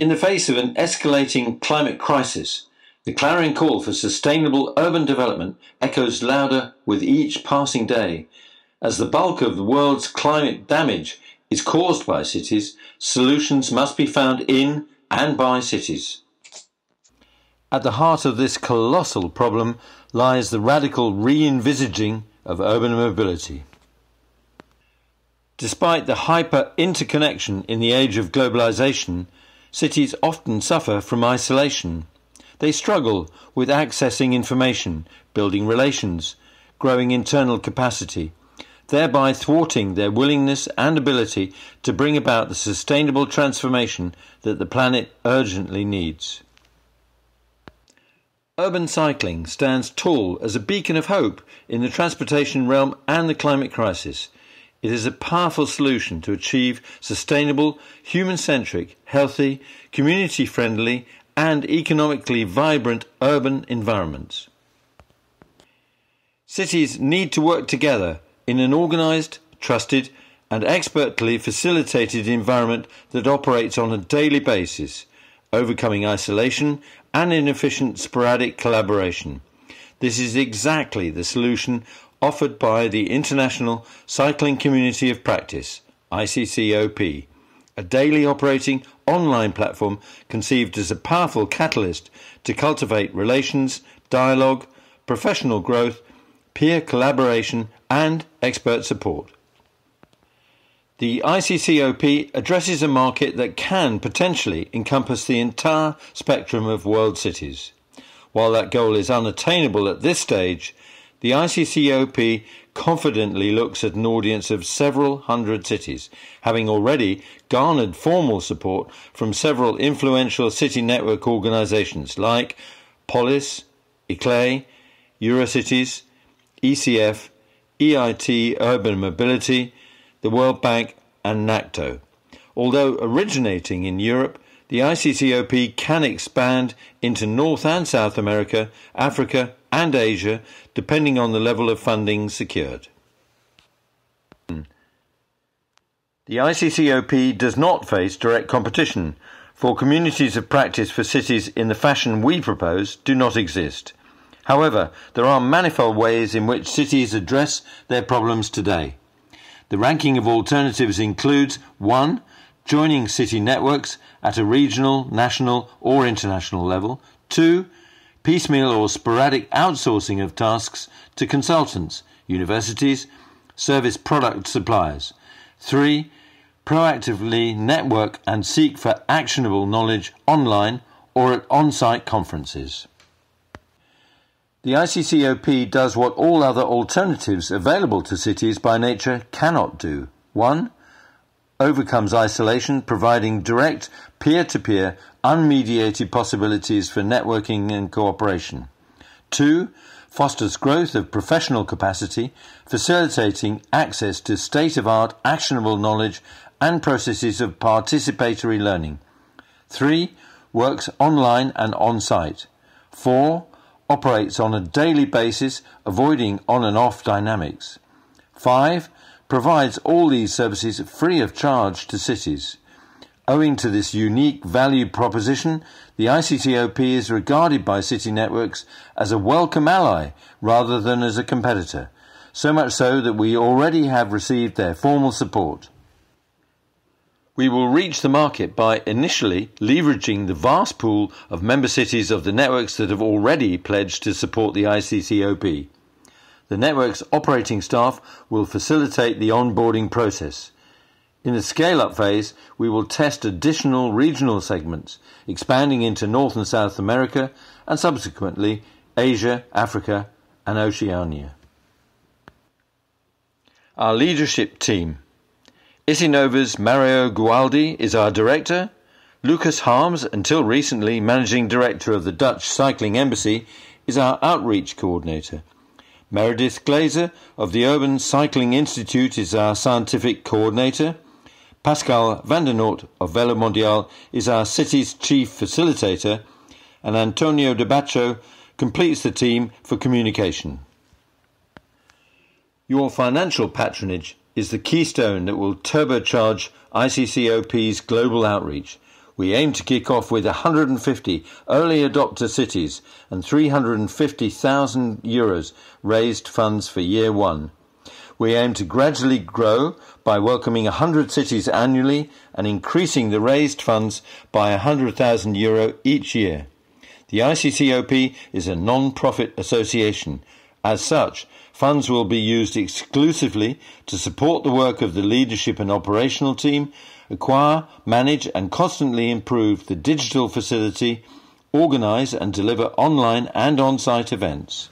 In the face of an escalating climate crisis, the clarion call for sustainable urban development echoes louder with each passing day. As the bulk of the world's climate damage is caused by cities, solutions must be found in and by cities. At the heart of this colossal problem lies the radical re envisaging of urban mobility. Despite the hyper interconnection in the age of globalization, cities often suffer from isolation. They struggle with accessing information, building relations, growing internal capacity, thereby thwarting their willingness and ability to bring about the sustainable transformation that the planet urgently needs. Urban cycling stands tall as a beacon of hope in the transportation realm and the climate crisis. It is a powerful solution to achieve sustainable, human centric, healthy, community friendly, and economically vibrant urban environments. Cities need to work together in an organised, trusted, and expertly facilitated environment that operates on a daily basis, overcoming isolation and inefficient sporadic collaboration. This is exactly the solution offered by the International Cycling Community of Practice, ICCOP, a daily operating online platform conceived as a powerful catalyst to cultivate relations, dialogue, professional growth, peer collaboration, and expert support. The ICCOP addresses a market that can potentially encompass the entire spectrum of world cities. While that goal is unattainable at this stage, the ICCOP confidently looks at an audience of several hundred cities, having already garnered formal support from several influential city network organizations like Polis, ICLEI, Eurocities, ECF, EIT Urban Mobility, the World Bank, and NACTO. Although originating in Europe, the ICCOP can expand into North and South America, Africa, and Asia, depending on the level of funding secured. The ICCOP does not face direct competition, for communities of practice for cities in the fashion we propose do not exist. However, there are manifold ways in which cities address their problems today. The ranking of alternatives includes 1. Joining city networks at a regional, national, or international level, 2 piecemeal or sporadic outsourcing of tasks to consultants, universities, service product suppliers. 3. Proactively network and seek for actionable knowledge online or at on site conferences. The ICCOP does what all other alternatives available to cities by nature cannot do. 1 overcomes isolation, providing direct, peer to peer, unmediated possibilities for networking and cooperation. Two, fosters growth of professional capacity, facilitating access to state of art, actionable knowledge, and processes of participatory learning. Three, works online and on site. Four, operates on a daily basis, avoiding on and off dynamics. Five, provides all these services free of charge to cities. Owing to this unique value proposition, the ICCOP is regarded by city networks as a welcome ally rather than as a competitor, so much so that we already have received their formal support. We will reach the market by initially leveraging the vast pool of member cities of the networks that have already pledged to support the ICCOP. The network's operating staff will facilitate the onboarding process. In the scale up phase, we will test additional regional segments, expanding into North and South America and subsequently Asia, Africa, and Oceania. Our leadership team. Isinnova's Mario Gualdi is our director. Lucas Harms, until recently managing director of the Dutch Cycling Embassy, is our outreach coordinator. Meredith Glaser of the Urban Cycling Institute is our scientific coordinator. Pascal van den Noort of Velo Mondial is our city's chief facilitator. And Antonio De Baccio completes the team for communication. Your financial patronage is the keystone that will turbocharge ICCOP's global outreach. We aim to kick off with 150 early adopter cities and 350,000 euros raised funds for year one. We aim to gradually grow by welcoming 100 cities annually and increasing the raised funds by 100,000 euro each year. The ICCOP is a non-profit association. As such, funds will be used exclusively to support the work of the leadership and operational team, acquire, manage and constantly improve the digital facility, organize and deliver online and on-site events.